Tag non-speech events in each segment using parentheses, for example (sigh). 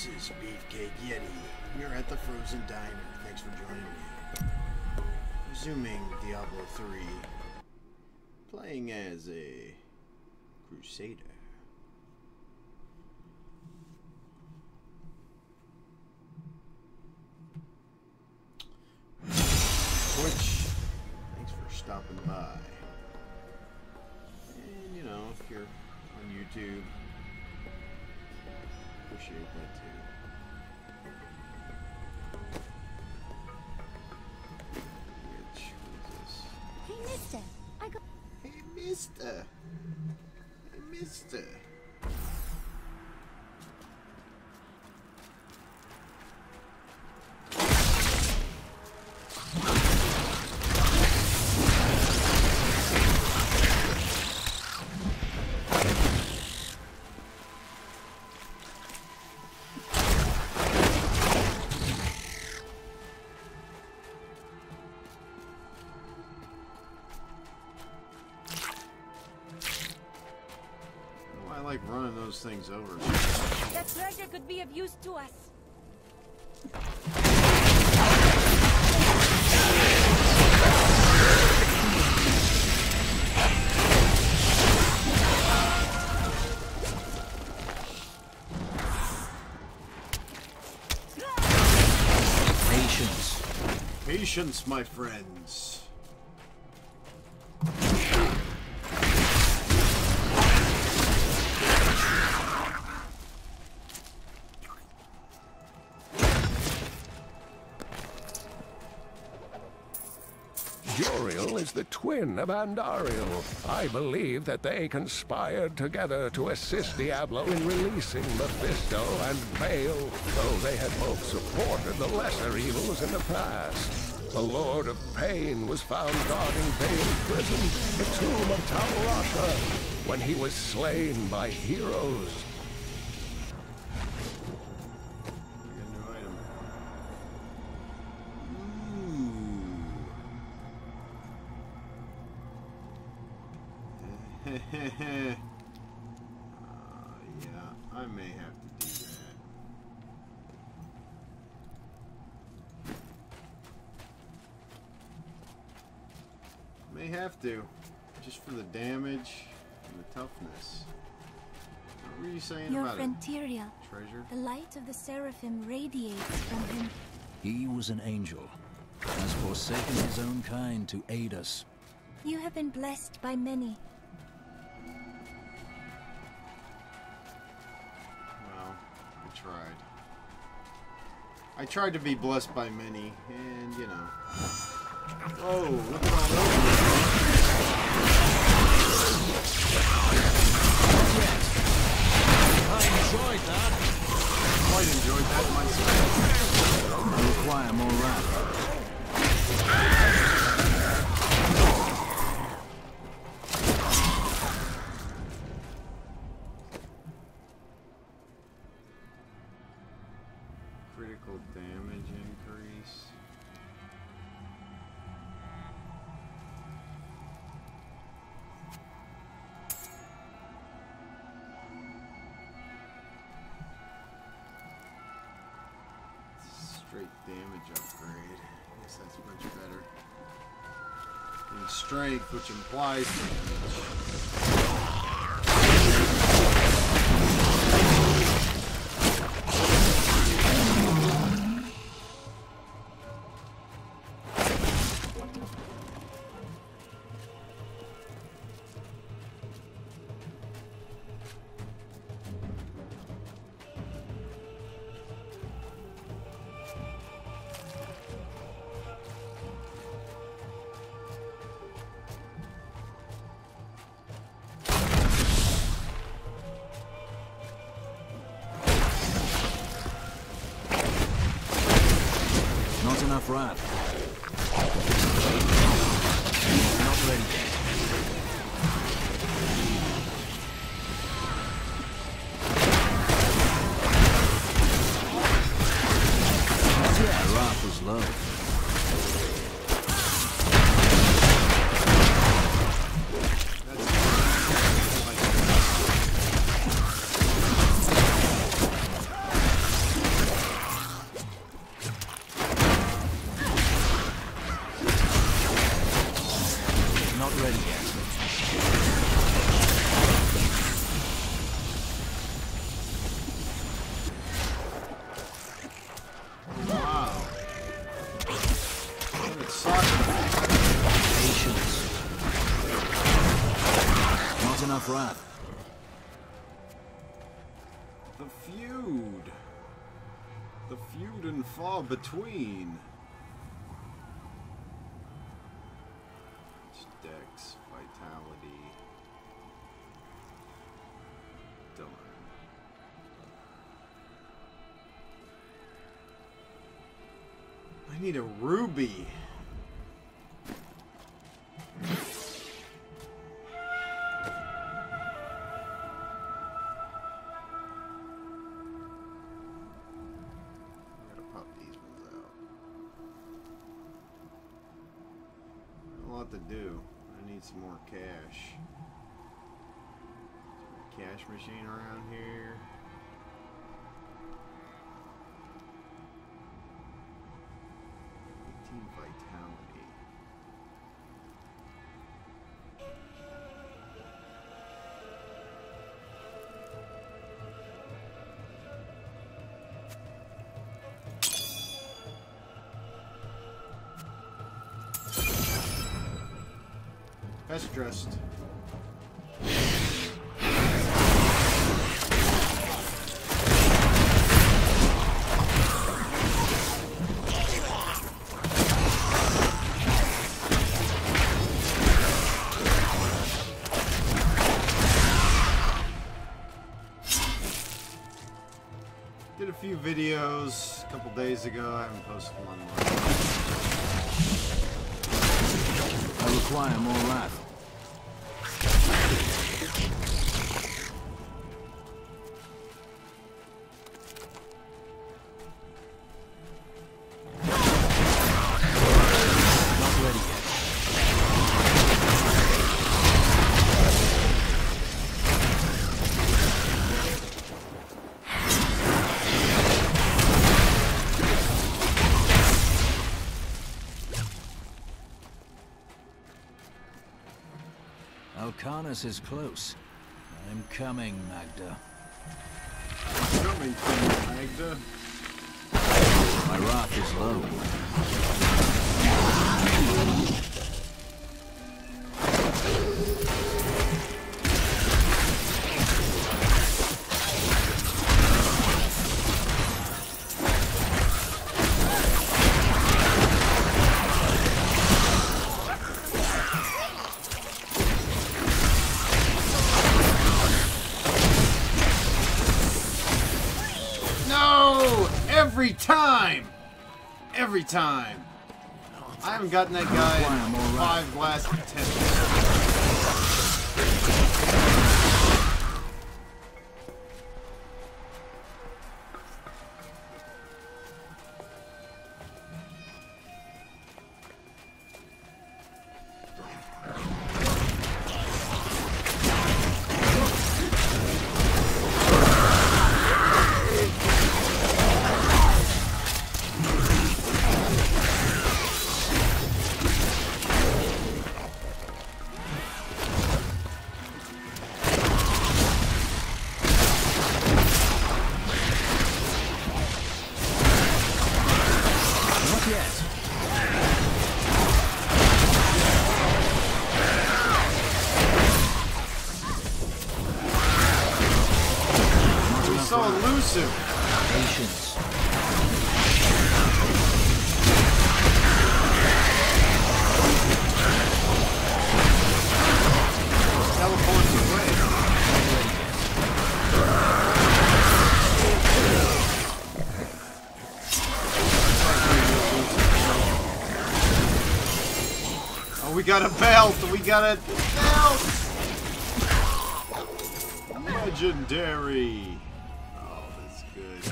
This is Beefcake Yeti. We're at the Frozen Diner. Thanks for joining me. Resuming Diablo 3. Playing as a Crusader. Those things over. That treasure could be of use to us. Patience. Patience, my friends. Twin of Andariel. I believe that they conspired together to assist Diablo in releasing Mephisto and Baal, though they had both supported the lesser evils in the past. The Lord of Pain was found guarding Baal's prison, the tomb of Tal Rasha, when he was slain by heroes. Uh, yeah, I may have to do that. May have to, just for the damage and the toughness. What were you saying Your about friend Tyrael. it? Treasure? The light of the seraphim radiates from him. He was an angel, has forsaken his own kind to aid us. You have been blessed by many. I tried to be blessed by many, and you know. Oh, look at all those. I enjoyed that. Quite enjoyed that myself. I require more wrath. Strength, which implies damage. Not wrath. The feud. The feud and far between. Dex, Vitality. Done. I need a ruby. Best dressed. Did a few videos a couple days ago. I haven't posted online. I require more wrath. Alcarnus is close. I'm coming, Magda. Coming Magda. My wrath is low. Every time! Every time! I haven't gotten that guy in five last ten got a belt! Legendary! Oh, that's good.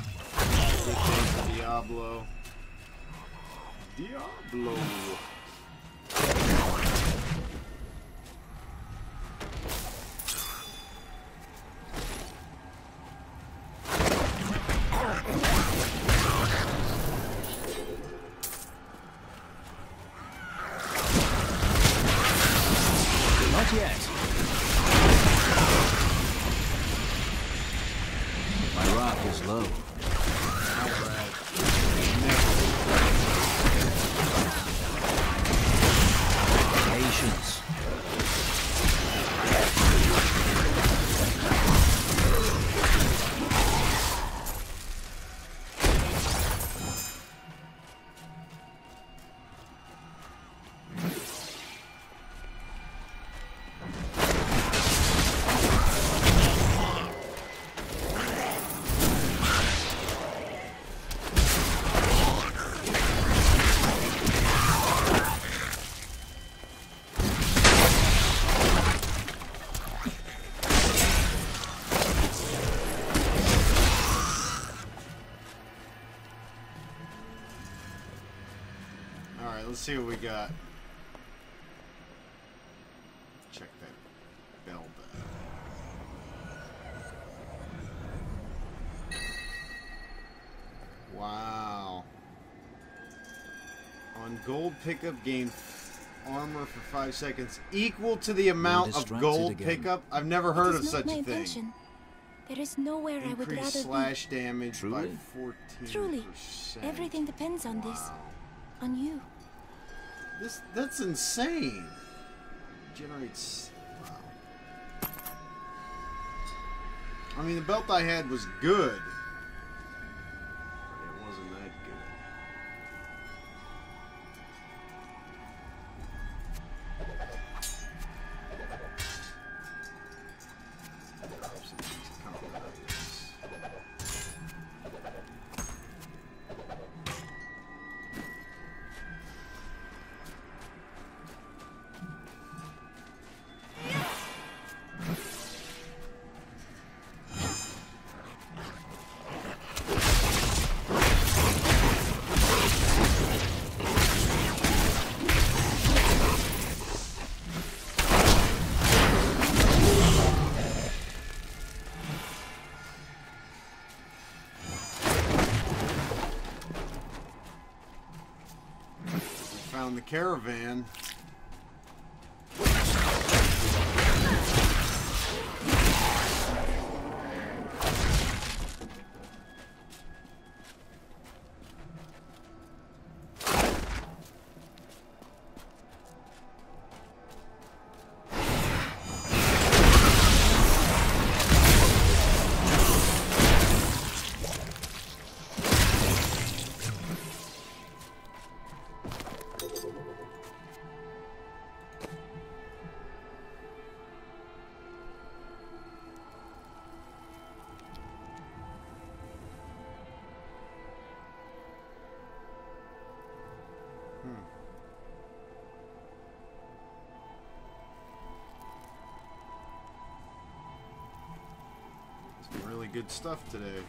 Good thing, Diablo. Diablo! See what we got. Check that belt out. Wow. On gold pickup, gain armor for five seconds equal to the amount of gold again. pickup. I've never It heard is of not such my a thing. invention. There is nowhere I would Increase rather slash damage by Truly? 14%. Truly, everything depends on this, on you. This that's insane. Generates. Wow. I mean, the belt I had was good. Found caravan. Some really good stuff today.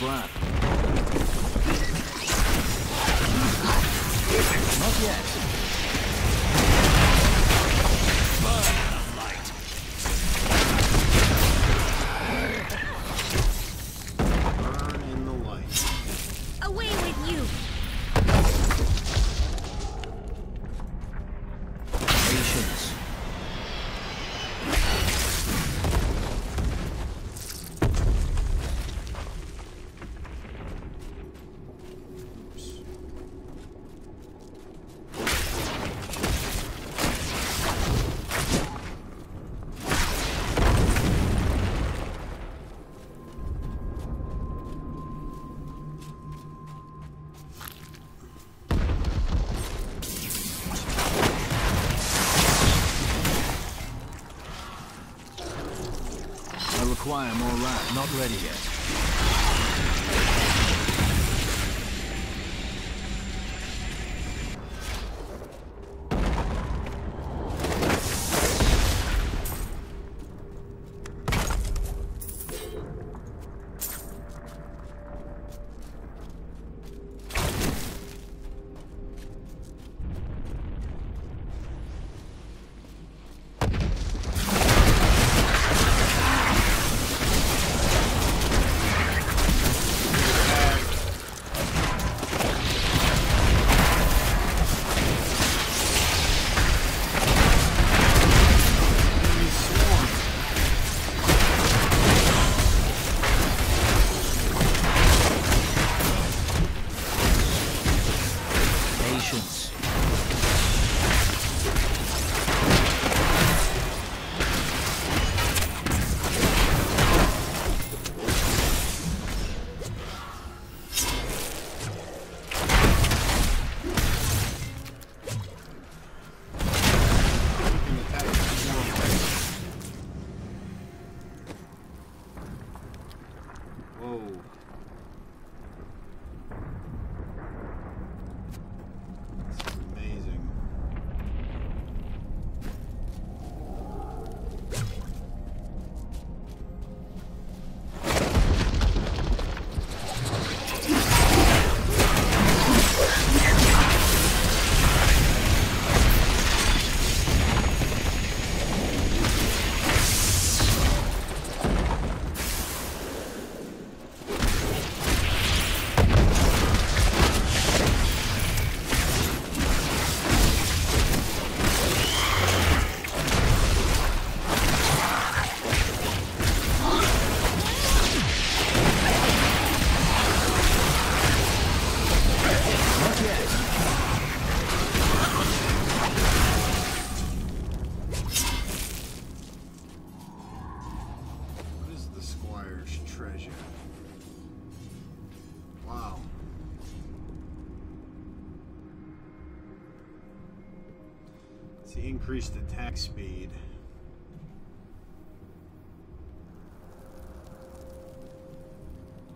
Not Squire Moran, not ready yet. Whoa. Increased attack speed.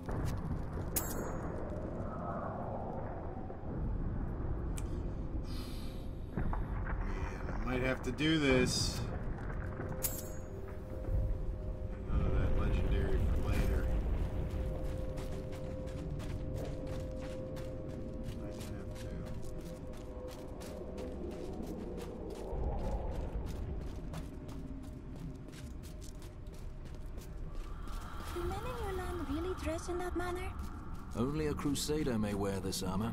Man, I might have to do this. Crusader may wear this armor.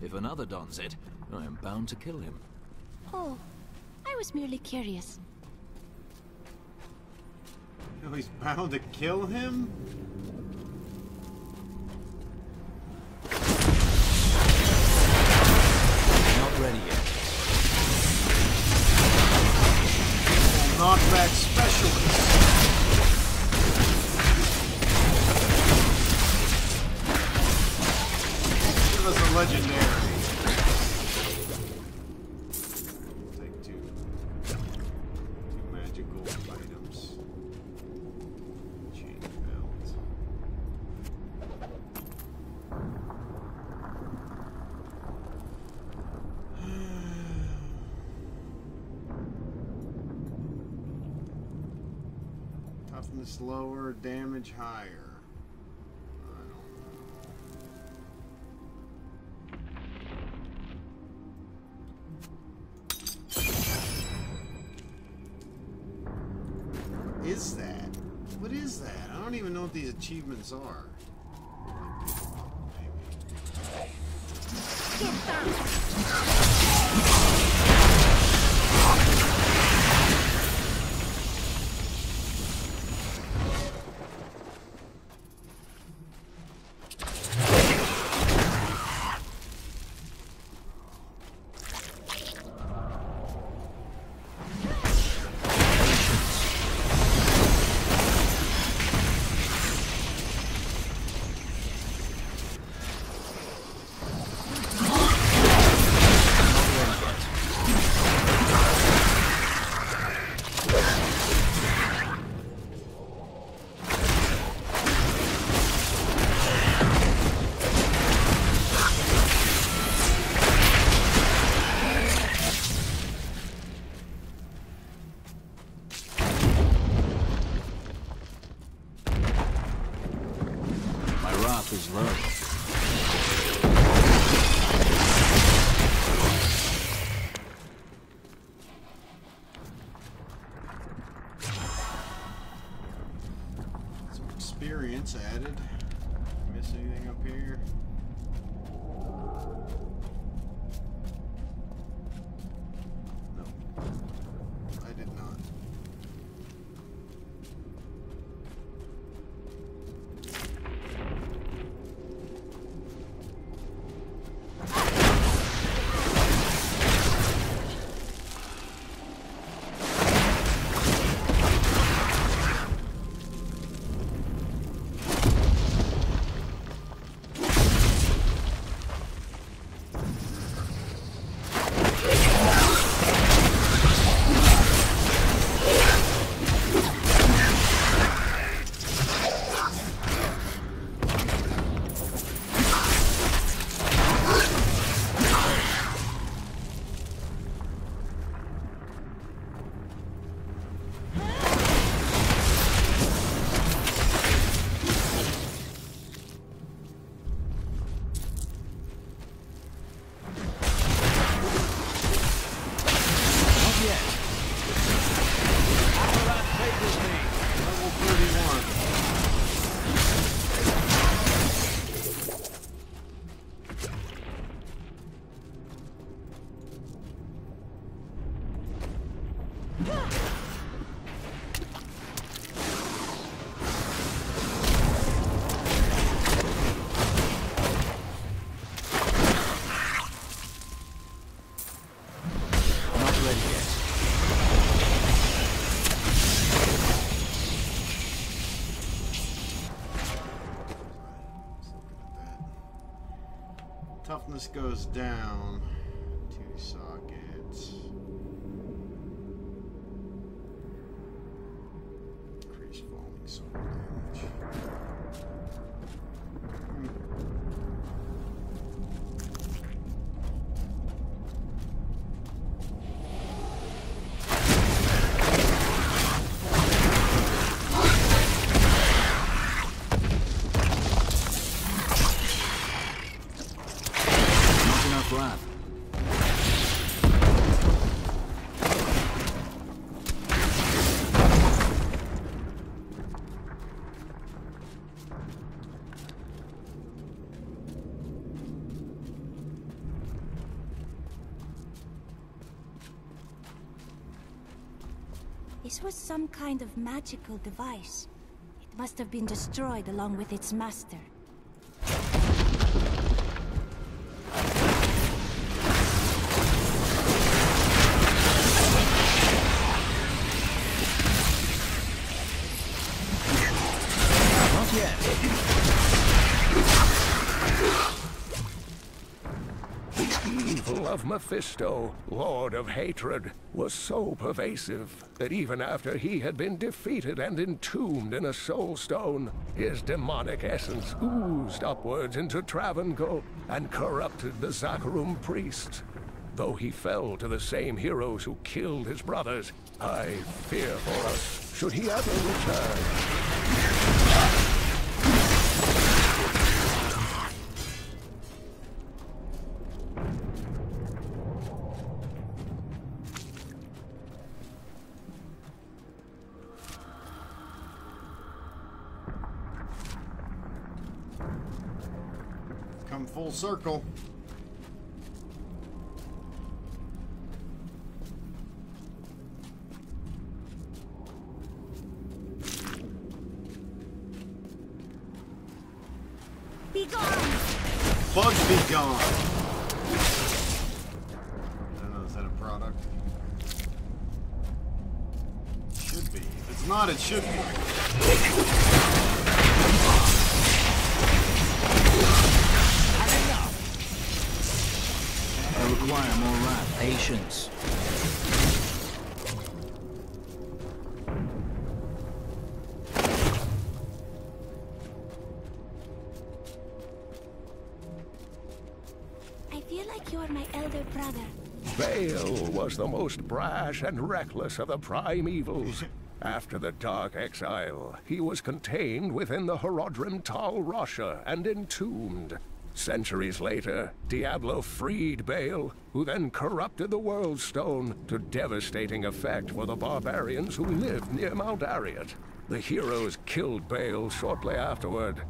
If another dons it, I am bound to kill him. Oh, I was merely curious. Oh, he's bound to kill him? Toughness lower, damage higher. Is that? What is that? I don't even know what these achievements are. drop is low. Toughness goes down. This was some kind of magical device. It must have been destroyed along with its master. Mephisto, Lord of Hatred, was so pervasive that even after he had been defeated and entombed in a soul stone, his demonic essence oozed upwards into Travincal and corrupted the Zakarum priests. Though he fell to the same heroes who killed his brothers, I fear for us should he ever return. Come full circle. Be gone! Bugs be gone. I don't know, is that a product? Should be. If it's not, it should be. Wrath. Patience. I feel like you're my elder brother. Baal was the most brash and reckless of the prime evils. After the Dark Exile, he was contained within the Horadrim Tal Rasha and entombed. Centuries later, Diablo freed Baal, who then corrupted the World Stone to devastating effect for the barbarians who lived near Mount Arreat. The heroes killed Baal shortly afterward.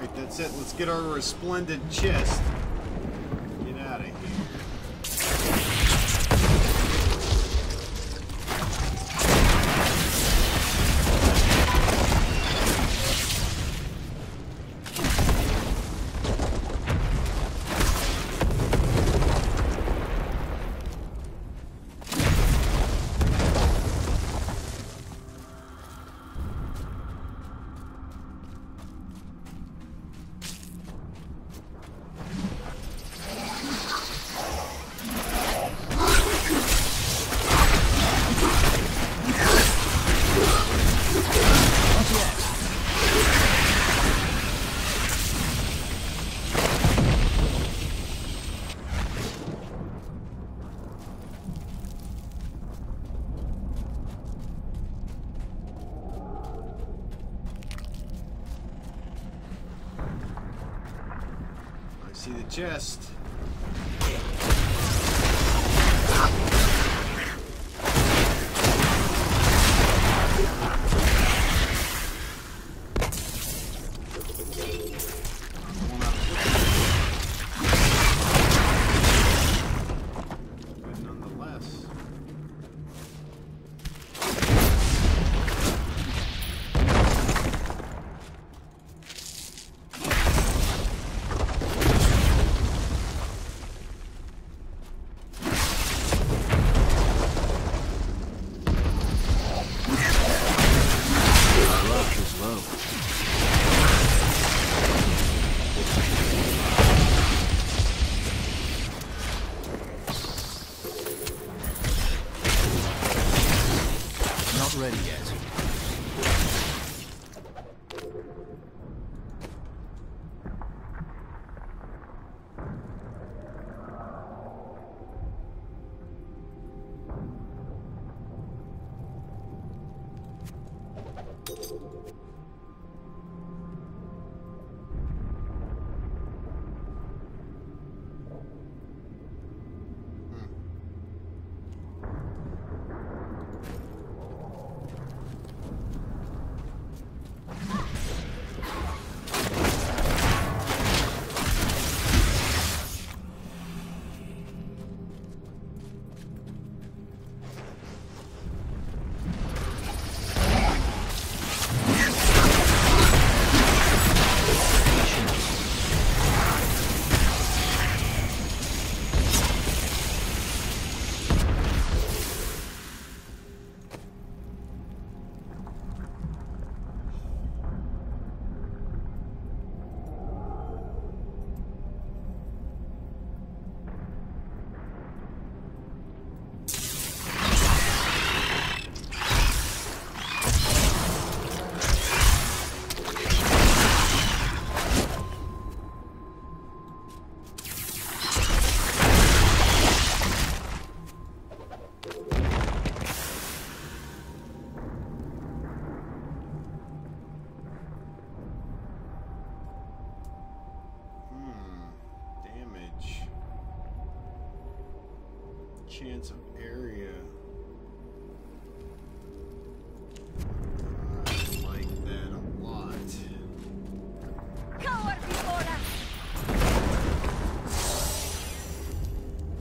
Alright, that's it. Let's get our resplendent chest.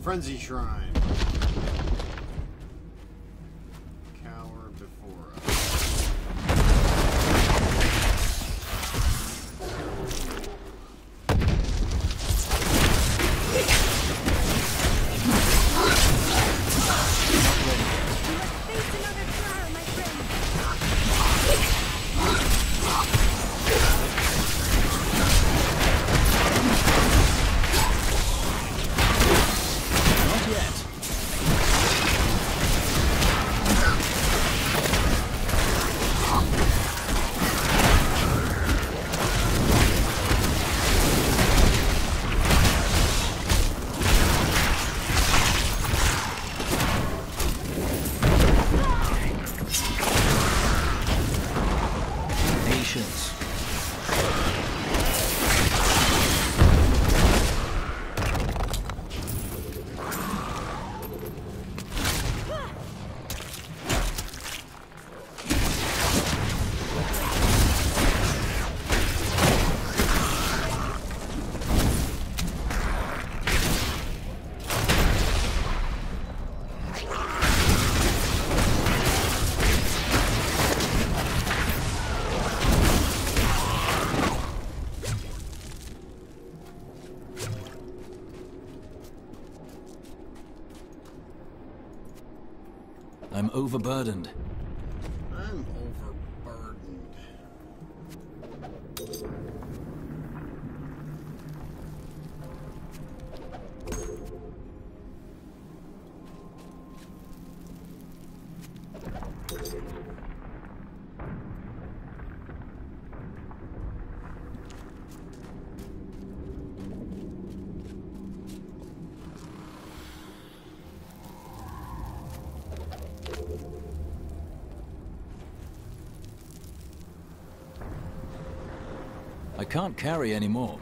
Frenzy Shrine. Overburdened. Can't carry any more.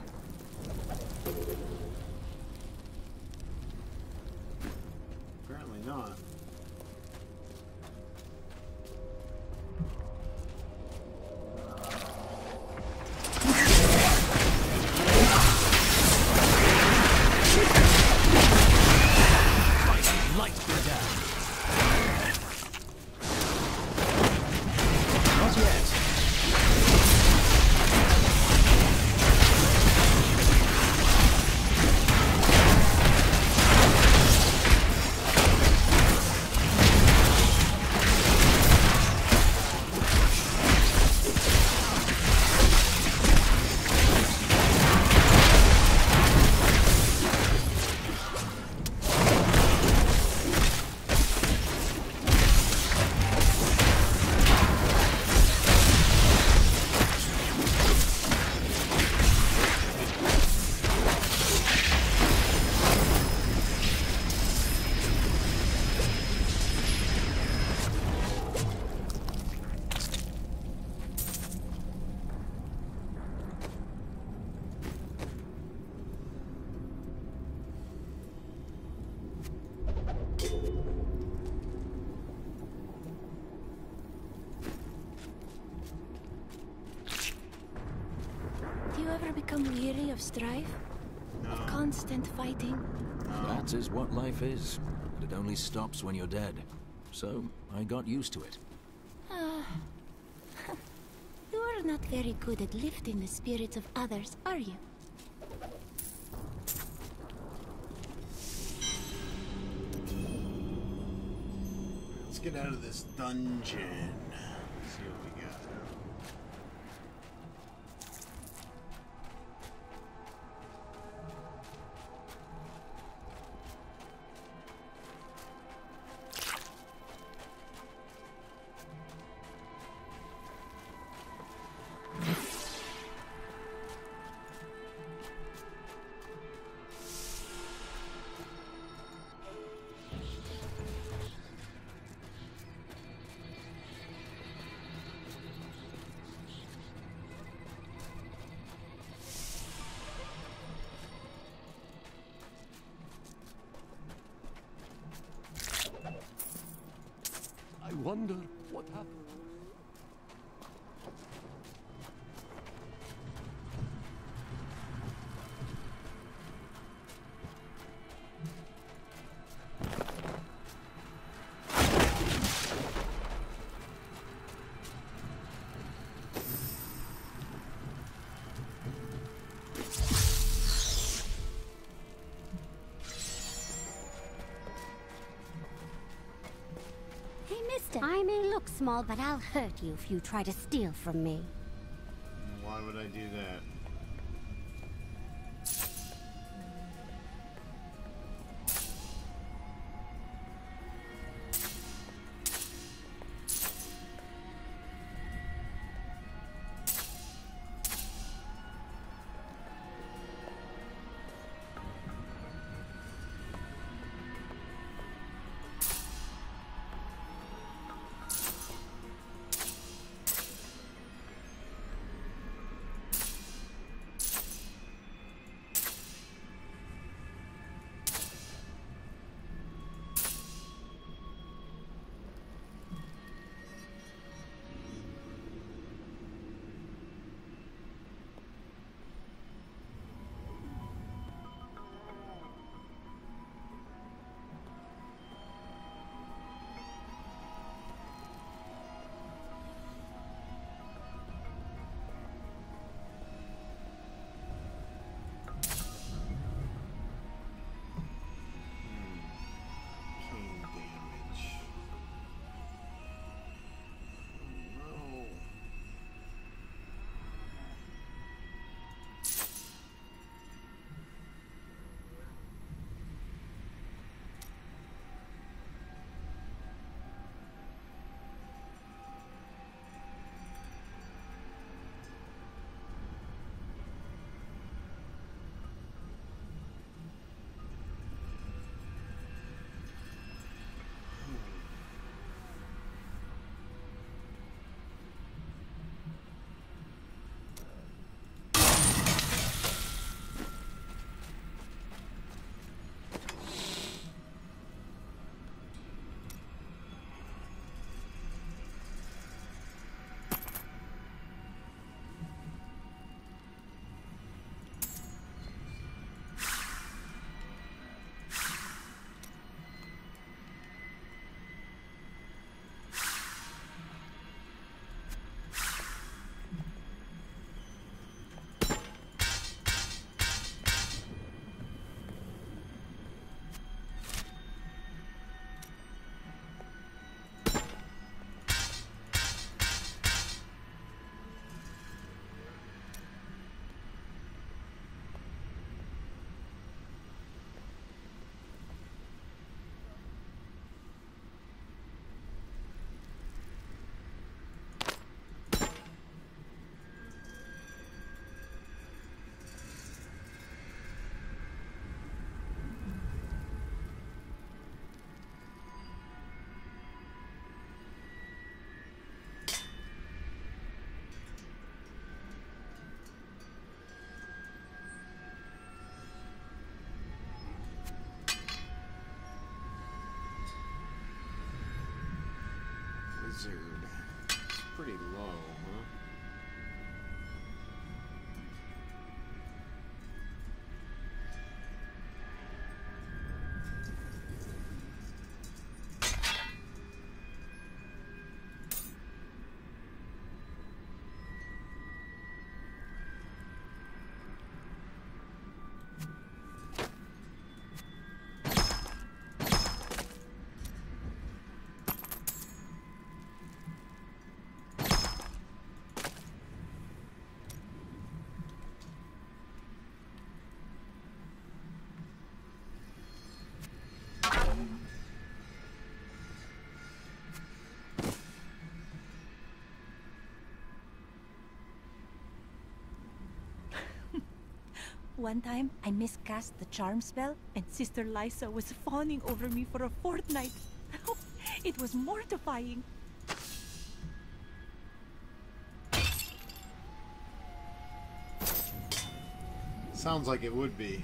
Life is. And it only stops when you're dead. So, I got used to it. Ah. (laughs) You are not very good at lifting the spirits of others, are you? Let's get out of this dungeon. Hey, mister. I may look small, but I'll hurt you if you try to steal from me. Why would I do that? pretty low. One time, I miscast the charm spell, and Sister Lysa was fawning over me for a fortnight. (laughs) it was mortifying. Sounds like it would be.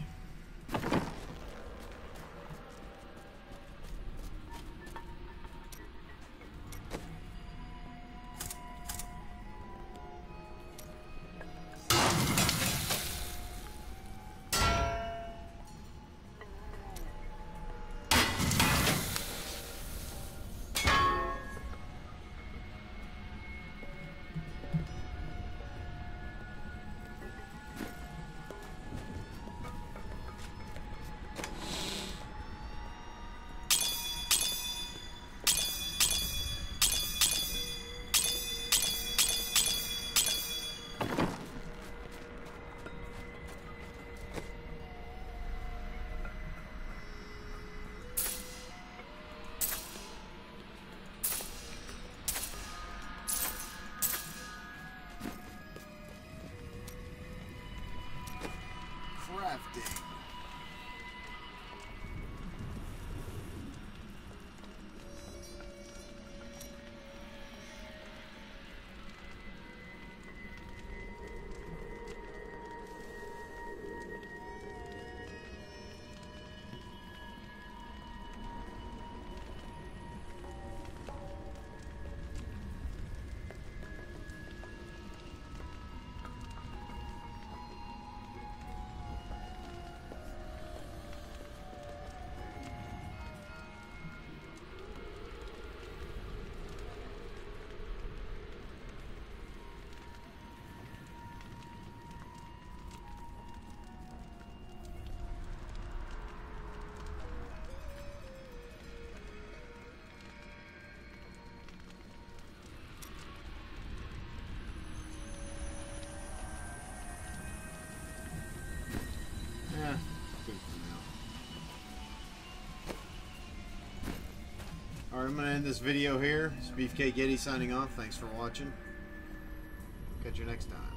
Crafting. I'm going to end this video here. It's BeefCakeYeti signing off. Thanks for watching. Catch you next time.